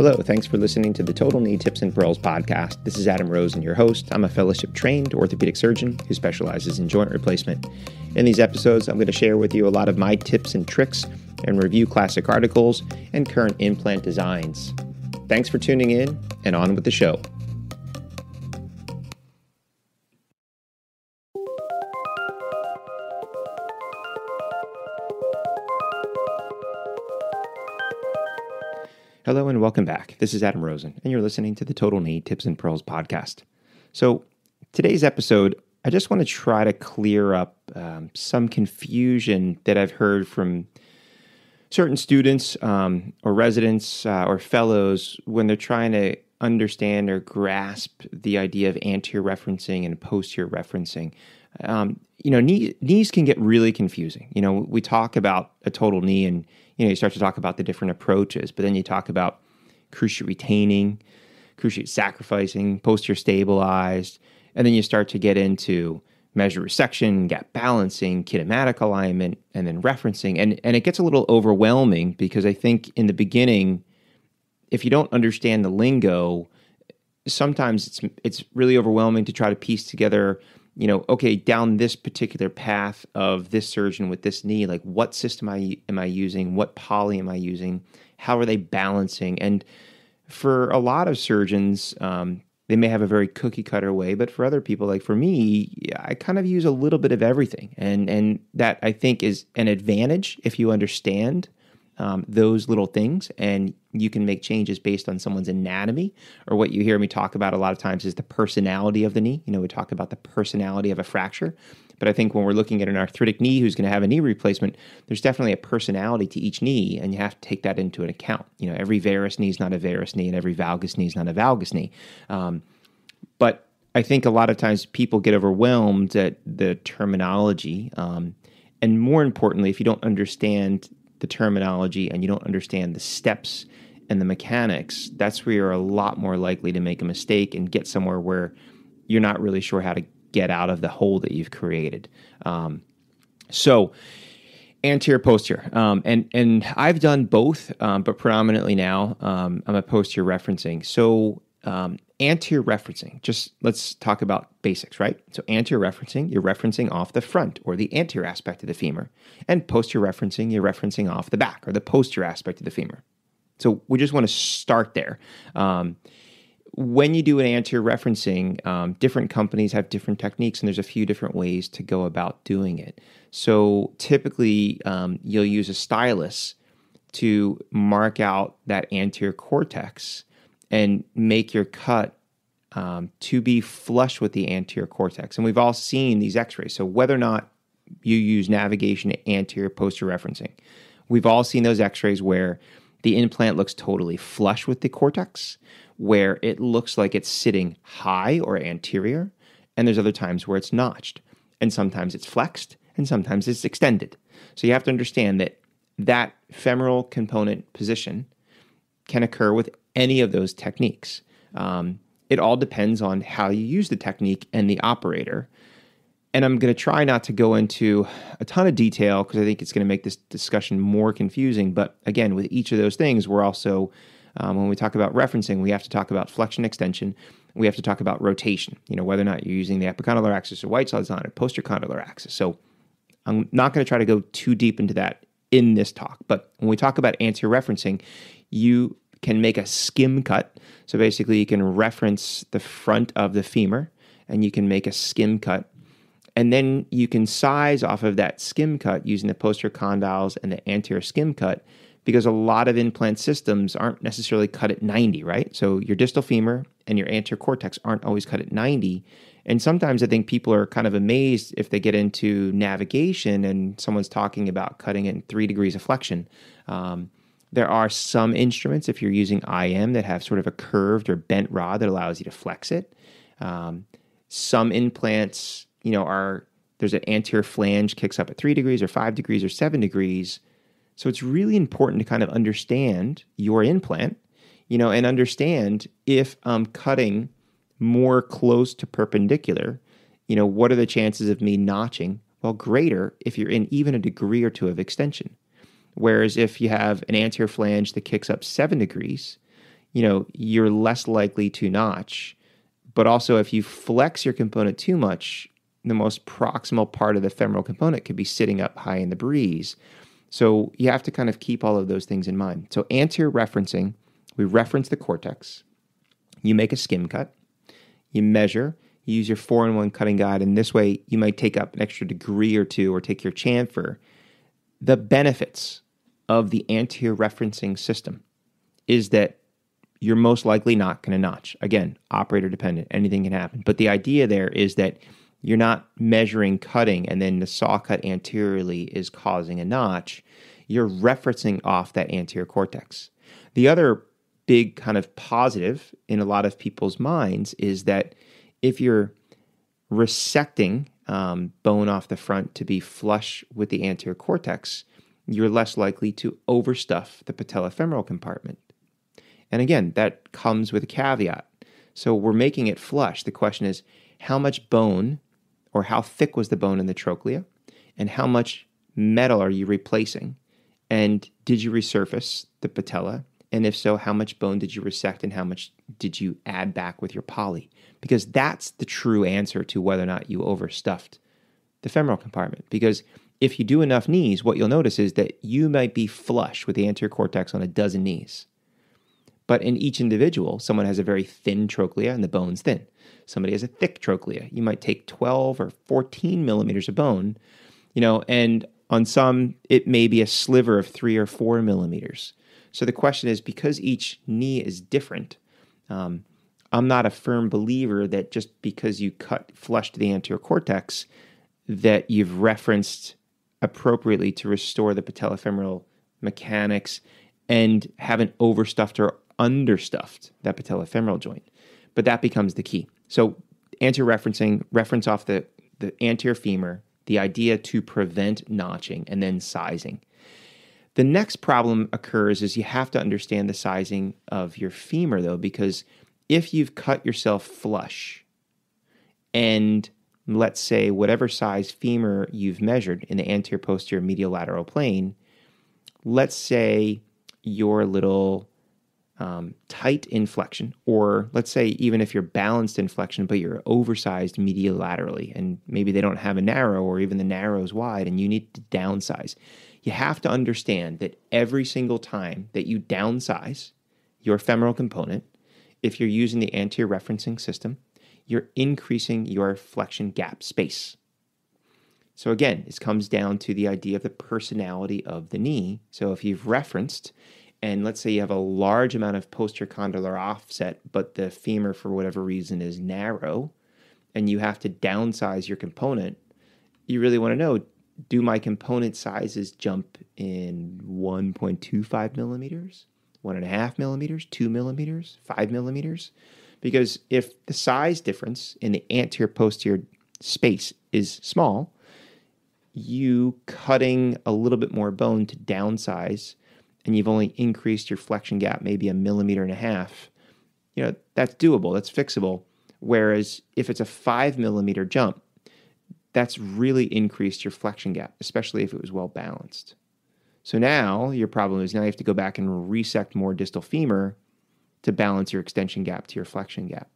Hello, thanks for listening to the Total Knee Tips and Pearls podcast. This is Adam Rosen, your host. I'm a fellowship trained orthopedic surgeon who specializes in joint replacement. In these episodes, I'm going to share with you a lot of my tips and tricks and review classic articles and current implant designs. Thanks for tuning in and on with the show. Welcome back. This is Adam Rosen, and you're listening to the Total Knee Tips and Pearls podcast. So, today's episode, I just want to try to clear up um, some confusion that I've heard from certain students um, or residents uh, or fellows when they're trying to understand or grasp the idea of anterior referencing and posterior referencing. Um, you know, knee, knees can get really confusing. You know, we talk about a total knee and you know, you start to talk about the different approaches, but then you talk about cruciate retaining, cruciate sacrificing, posterior stabilized, and then you start to get into measure resection, gap balancing, kinematic alignment, and then referencing. And, and it gets a little overwhelming because I think in the beginning, if you don't understand the lingo, sometimes it's it's really overwhelming to try to piece together you know, okay, down this particular path of this surgeon with this knee, like what system I, am I using? What poly am I using? How are they balancing? And for a lot of surgeons, um, they may have a very cookie cutter way, but for other people, like for me, I kind of use a little bit of everything, and and that I think is an advantage if you understand um, those little things and you can make changes based on someone's anatomy or what you hear me talk about a lot of times is the personality of the knee. You know we talk about the personality of a fracture but i think when we're looking at an arthritic knee who's going to have a knee replacement there's definitely a personality to each knee and you have to take that into an account. You know every varus knee is not a varus knee and every valgus knee is not a valgus knee. Um, but i think a lot of times people get overwhelmed at the terminology um, and more importantly if you don't understand the terminology and you don't understand the steps and the mechanics, that's where you're a lot more likely to make a mistake and get somewhere where you're not really sure how to get out of the hole that you've created. Um, so, anterior posterior um, and and i've done both um, but predominantly now um, i'm a posterior referencing so um, anterior referencing, just let's talk about basics, right? So, anterior referencing, you're referencing off the front or the anterior aspect of the femur. And posterior referencing, you're referencing off the back or the posterior aspect of the femur. So, we just want to start there. When you do an anterior referencing, um, different companies have different techniques, and there's a few different ways to go about doing it. So, typically, um, you'll use a stylus to mark out that anterior cortex and make your cut um, to be flush with the anterior cortex. And we've all seen these x rays. So, whether or not you use navigation anterior posterior referencing, we've all seen those x rays where the implant looks totally flush with the cortex, where it looks like it's sitting high or anterior. And there's other times where it's notched. And sometimes it's flexed and sometimes it's extended. So, you have to understand that that femoral component position can occur with any of those techniques. Um, it all depends on how you use the technique and the operator. And I'm going to try not to go into a ton of detail because I think it's going to make this discussion more confusing. But again, with each of those things, we're also, um, when we talk about referencing, we have to talk about flexion extension. We have to talk about rotation, you know, whether or not you're using the epicondylar axis or Whiteside's line or postercondylar axis. So I'm not going to try to go too deep into that in this talk. But when we talk about anterior referencing, you can make a skim cut. So basically, you can reference the front of the femur and you can make a skim cut. And then you can size off of that skim cut using the posterior condyles and the anterior skim cut because a lot of implant systems aren't necessarily cut at 90, right? So your distal femur and your anterior cortex aren't always cut at 90. And sometimes I think people are kind of amazed if they get into navigation and someone's talking about cutting in three degrees of flexion. Um, there are some instruments, if you're using IM, that have sort of a curved or bent rod that allows you to flex it. Um, some implants, you know, are there's an anterior flange kicks up at three degrees or five degrees or seven degrees. So it's really important to kind of understand your implant, you know, and understand if I'm cutting more close to perpendicular, you know, what are the chances of me notching? Well, greater if you're in even a degree or two of extension. Whereas if you have an anterior flange that kicks up seven degrees, you know, you're less likely to notch. But also, if you flex your component too much, the most proximal part of the femoral component could be sitting up high in the breeze. So you have to kind of keep all of those things in mind. So anterior referencing, we reference the cortex. You make a skim cut. You measure. You use your four in one cutting guide, and this way you might take up an extra degree or two, or take your chamfer. The benefits of the anterior referencing system is that you're most likely not going to notch. Again, operator dependent, anything can happen. But the idea there is that you're not measuring cutting and then the saw cut anteriorly is causing a notch. You're referencing off that anterior cortex. The other big kind of positive in a lot of people's minds is that if you're resecting um, bone off the front to be flush with the anterior cortex, you're less likely to overstuff the patellofemoral compartment. And again, that comes with a caveat. So we're making it flush. The question is how much bone or how thick was the bone in the trochlea and how much metal are you replacing? And did you resurface the patella? And if so, how much bone did you resect and how much did you add back with your poly? Because that's the true answer to whether or not you overstuffed the femoral compartment. Because if you do enough knees, what you'll notice is that you might be flush with the anterior cortex on a dozen knees. But in each individual, someone has a very thin trochlea and the bone's thin. Somebody has a thick trochlea. You might take 12 or 14 millimeters of bone, you know, and on some, it may be a sliver of three or four millimeters. So the question is because each knee is different, um, I'm not a firm believer that just because you cut flush to the anterior cortex, that you've referenced appropriately to restore the patellofemoral mechanics and haven't overstuffed or understuffed that patellofemoral joint. But that becomes the key. So anterior referencing, reference off the, the anterior femur, the idea to prevent notching, and then sizing. The next problem occurs is you have to understand the sizing of your femur, though, because if you've cut yourself flush and let's say whatever size femur you've measured in the anterior posterior medial lateral plane, let's say your little um, tight in flexion, or let's say even if you're balanced in flexion, but you're oversized medial-laterally, and maybe they don't have a narrow, or even the narrow is wide, and you need to downsize. You have to understand that every single time that you downsize your femoral component, if you're using the anterior referencing system, you're increasing your flexion gap space. So again, this comes down to the idea of the personality of the knee. So if you've referenced and let's say you have a large amount of posterior condylar offset, but the femur, for whatever reason, is narrow, and you have to downsize your component, you really want to know do my component sizes jump in 1.25 millimeters, 1.5 millimeters, 2 millimeters, 5 millimeters? Because if the size difference in the anterior posterior space is small, you cutting a little bit more bone to downsize and you've only increased your flexion gap maybe a millimeter and a half, you know, that's doable, that's fixable. Whereas if it's a five millimeter jump, that's really increased your flexion gap, especially if it was well balanced. So now your problem is now you have to go back and resect more distal femur to balance your extension gap to your flexion gap.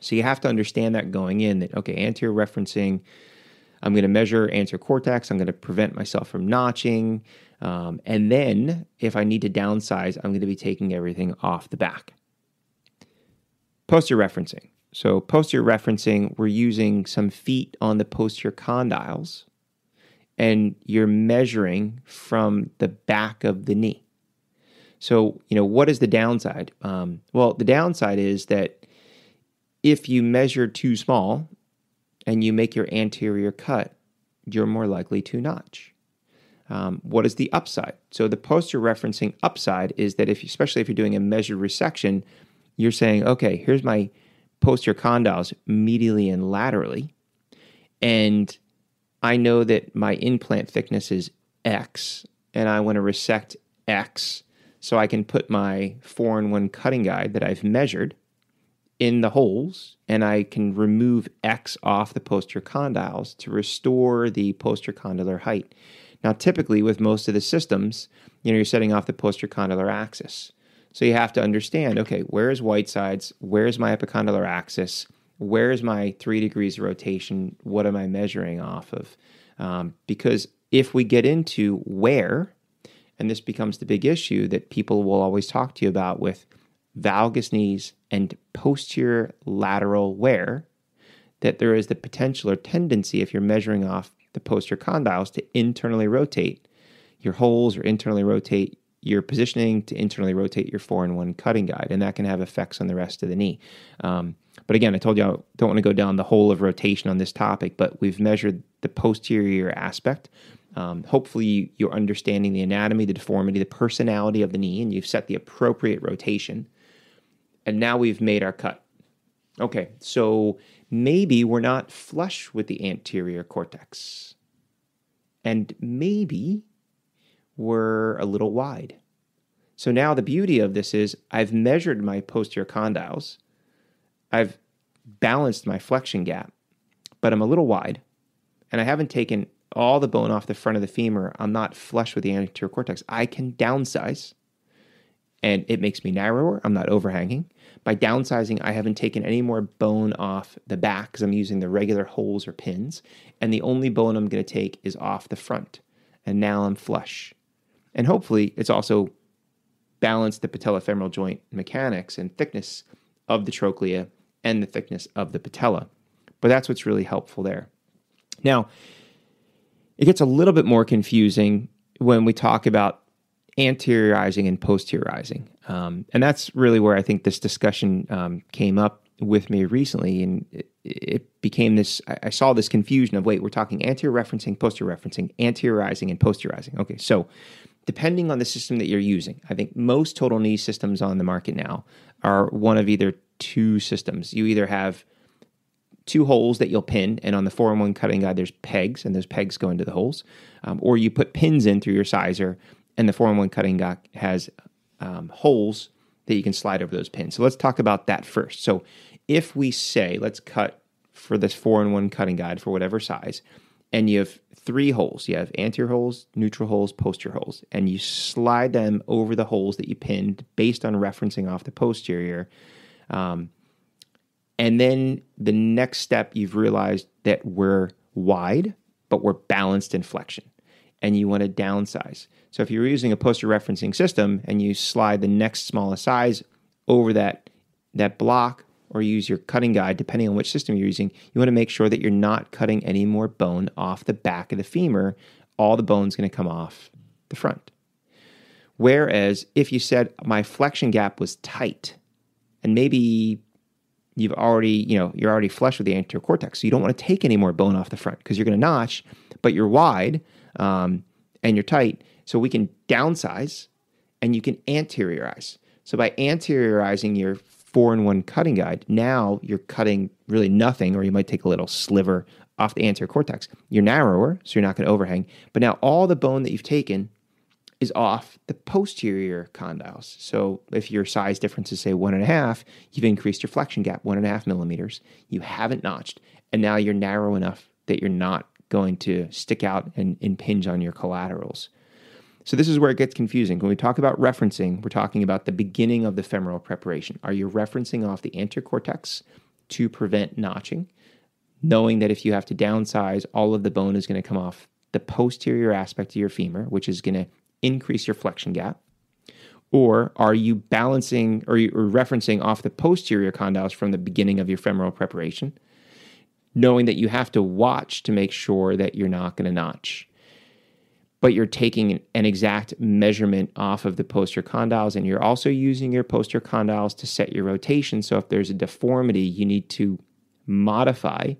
So you have to understand that going in that, okay, anterior referencing, I'm going to measure anterior cortex, I'm going to prevent myself from notching. Um, and then if I need to downsize, I'm going to be taking everything off the back. Posterior referencing. So, posterior referencing, we're using some feet on the posterior condyles, and you're measuring from the back of the knee. So, you know, what is the downside? Um, well, the downside is that if you measure too small and you make your anterior cut, you're more likely to notch. Um, what is the upside? So the posterior referencing upside is that if, especially if you're doing a measured resection, you're saying, okay, here's my posterior condyles medially and laterally, and I know that my implant thickness is X, and I want to resect X, so I can put my four in one cutting guide that I've measured in the holes, and I can remove X off the posterior condyles to restore the posterior condylar height. Now, typically with most of the systems, you know, you're setting off the posterior condylar axis. So you have to understand okay, where is Whiteside's? Where is my epicondylar axis? Where is my three degrees of rotation? What am I measuring off of? Um, because if we get into where, and this becomes the big issue that people will always talk to you about with valgus knees and posterior lateral wear, that there is the potential or tendency, if you're measuring off the posterior condyles, to internally rotate your holes or internally rotate your positioning to internally rotate your four in one cutting guide, and that can have effects on the rest of the knee. Um, but again, I told you I don't want to go down the hole of rotation on this topic, but we've measured the posterior aspect. Um, hopefully, you're understanding the anatomy, the deformity, the personality of the knee, and you've set the appropriate rotation. And now we've made our cut. Okay, so maybe we're not flush with the anterior cortex. And maybe we're a little wide. So now the beauty of this is I've measured my posterior condyles, I've balanced my flexion gap, but I'm a little wide, and I haven't taken all the bone off the front of the femur. I'm not flush with the anterior cortex. I can downsize, and it makes me narrower. I'm not overhanging. By downsizing, I haven't taken any more bone off the back because I'm using the regular holes or pins, and the only bone I'm going to take is off the front. And now I'm flush. And hopefully, it's also balanced the patellofemoral joint mechanics and thickness of the trochlea and the thickness of the patella. But that's what's really helpful there. Now, it gets a little bit more confusing when we talk about anteriorizing and posteriorizing. Um, and that's really where I think this discussion um, came up with me recently. And it, it became this I, saw this confusion of wait, we're talking anterior referencing, posterior referencing, anteriorizing, and posteriorizing. Okay, so depending on the system that you're using. I think most total knee systems on the market now are one of either two systems. You either have two holes that you'll pin, and on the 4 in 1 cutting guide, there's pegs, and those pegs go into the holes. Um, or you put pins in through your sizer, and the 4 in 1 cutting guide has um, holes that you can slide over those pins. So let's talk about that first. So if we say, let's cut for this 4 in 1 cutting guide for whatever size, and you have three holes. You have anterior holes, neutral holes, posterior holes, and you slide them over the holes that you pinned based on referencing off the posterior. Um, and then the next step, you've realized that we're wide, but we're balanced in flexion, and you want to downsize. So if you're using a poster referencing system and you slide the next smallest size over that that block or use your cutting guide, depending on which system you're using, you want to make sure that you're not cutting any more bone off the back of the femur. All the bone's going to come off the front. Whereas if you said my flexion gap was tight, and maybe you've already, you know, you're already flush with the anterior cortex, so you don't want to take any more bone off the front because you're going to notch, but you're wide um, and you're tight. So we can downsize and you can anteriorize. So by anteriorizing your four in one cutting guide, now you're cutting really nothing, or you might take a little sliver off the anterior cortex. You're narrower, so you're not going to overhang. But now all the bone that you've taken is off the posterior condyles. So if your size difference is say one and a half, you've increased your flexion gap one and a half millimeters. You haven't notched, and now you're narrow enough that you're not going to stick out and impinge on your collaterals. So this is where it gets confusing. When we talk about referencing, we're talking about the beginning of the femoral preparation. Are you referencing off the anterior cortex to prevent notching, knowing that if you have to downsize, all of the bone is going to come off the posterior aspect of your femur, which is going to increase your flexion gap? Or are you balancing or, you, or referencing off the posterior condyles from the beginning of your femoral preparation, knowing that you have to watch to make sure that you're not going to notch? but you're taking an exact measurement off of the posterior condyles and you're also using your posterior condyles to set your rotation. So if there's a deformity, you need to modify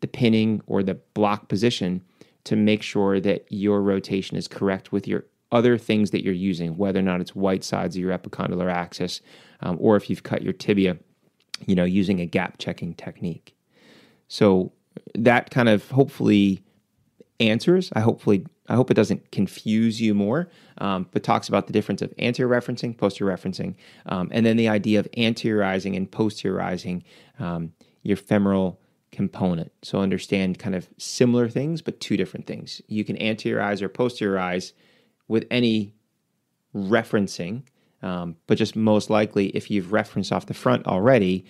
the pinning or the block position to make sure that your rotation is correct with your other things that you're using, whether or not it's Whiteside's of your epicondylar axis, um, or if you've cut your tibia, you know, using a gap checking technique. So that kind of hopefully answers. I hopefully I hope it doesn't confuse you more, um, but talks about the difference of anterior referencing, posterior referencing, um, and then the idea of anteriorizing and posteriorizing um, your femoral component. So understand kind of similar things, but two different things. You can anteriorize or posteriorize with any referencing Um, but just most likely, if you've referenced off the front already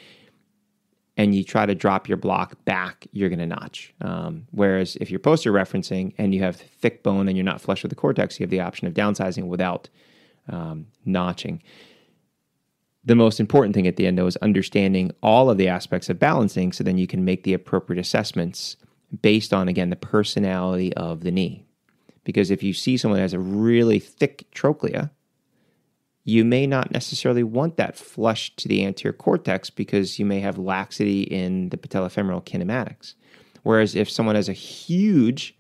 and you try to drop your block back, you're going to notch. Um, whereas if you're poster referencing and you have thick bone and you're not flush with the cortex, you have the option of downsizing without um, notching. The most important thing at the end, though, is understanding all of the aspects of balancing so then you can make the appropriate assessments based on, again, the personality of the knee. Because if you see someone that has a really thick trochlea, you may not necessarily want that flush to the anterior cortex because you may have laxity in the patellofemoral kinematics. Whereas if someone has a huge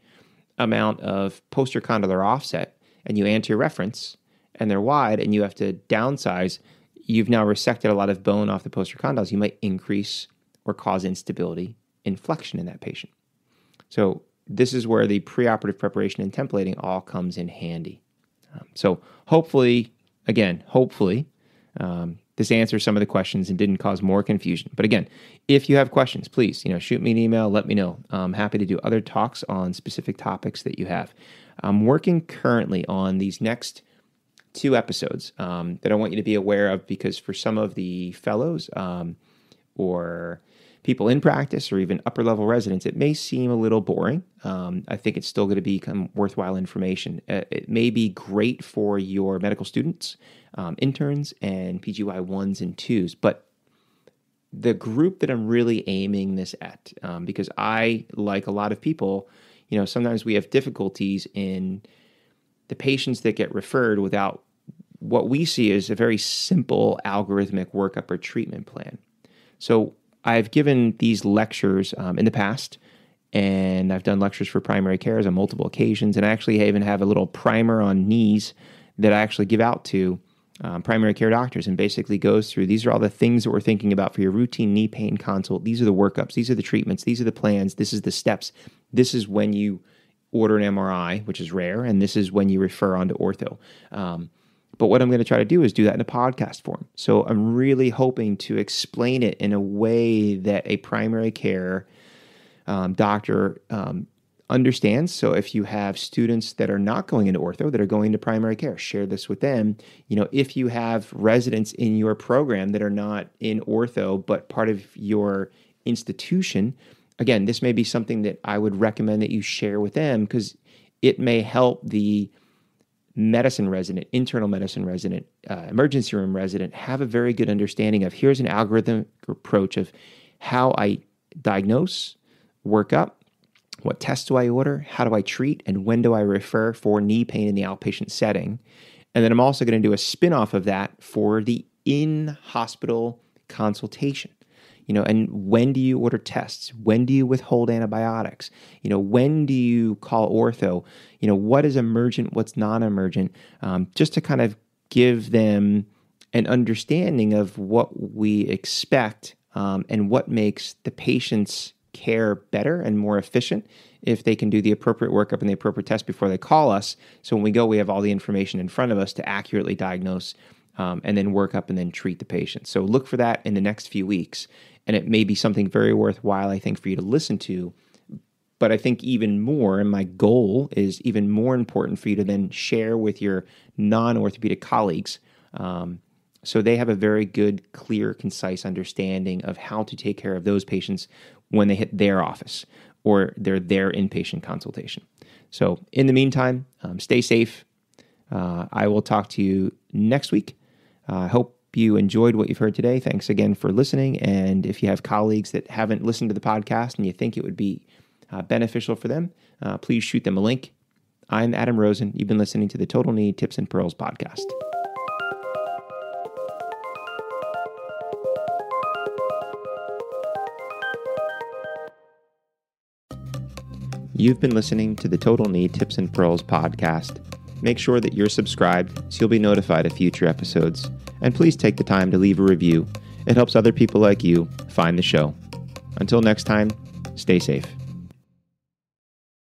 amount of postercondylar offset and you anterior reference and they're wide and you have to downsize, you've now resected a lot of bone off the postercondyles. You might increase or cause instability in flexion in that patient. So this is where the preoperative preparation and templating all comes in handy. Um, so hopefully again, hopefully, um, this answers some of the questions and didn't cause more confusion. But again, if you have questions, please, you know, shoot me an email, let me know. I'm happy to do other talks on specific topics that you have. I'm working currently on these next two episodes um, that I want you to be aware of because for some of the fellows um, or people in practice or even upper level residents, it may seem a little boring. Um, I think it's still going to become worthwhile information. Uh, it may be great for your medical students, um, interns, and PGY ones and twos, but the group that I'm really aiming this at, um, because I, like a lot of people, you know, sometimes we have difficulties in the patients that get referred without what we see as a very simple algorithmic workup or treatment plan. So I've given these lectures um, in the past, and I've done lectures for primary cares on multiple occasions. And I actually even have a little primer on knees that I actually give out to um, primary care doctors and basically goes through these are all the things that we're thinking about for your routine knee pain consult. These are the workups, these are the treatments, these are the plans, this is the steps. This is when you order an MRI, which is rare, and this is when you refer on to ortho. Um, but what I'm going to try to do is do that in a podcast form. So I'm really hoping to explain it in a way that a primary care um, doctor um, understands. So if you have students that are not going into ortho, that are going to primary care, share this with them. You know, if you have residents in your program that are not in ortho, but part of your institution, again, this may be something that I would recommend that you share with them because it may help the medicine resident, internal medicine resident, uh, emergency room resident have a very good understanding of here's an algorithmic approach of how I diagnose, work up, what tests do I order, how do I treat, and when do I refer for knee pain in the outpatient setting. And then I'm also going to do a spin off of that for the in hospital consultation you know and when do you order tests? When do you withhold antibiotics? You know when do you call ortho? You know what is emergent what's non-emergent? Um, just to kind of give them an understanding of what we expect um, and what makes the patient's care better and more efficient if they can do the appropriate workup and the appropriate test before they call us. So when we go we have all the information in front of us to accurately diagnose um, and then work up and then treat the patient. So look for that in the next few weeks and it may be something very worthwhile, I think, for you to listen to. But I think even more, and my goal is even more important for you to then share with your non orthopedic colleagues. Um, so they have a very good, clear, concise understanding of how to take care of those patients when they hit their office or their their inpatient consultation. So in the meantime, um, stay safe. Uh, I will talk to you next week. Uh, I uh, hope you enjoyed what you've heard today, thanks again for listening. And if you have colleagues that haven't listened to the podcast and you think it would be uh, beneficial for them, uh, please shoot them a link. I'm Adam Rosen. You've been listening to the Total Knee Tips and Pearls podcast. You've been listening to the Total Knee Tips and Pearls podcast. Make sure that you're subscribed so you'll be notified of future episodes. And please take the time to leave a review. It helps other people like you find the show. Until next time, stay safe.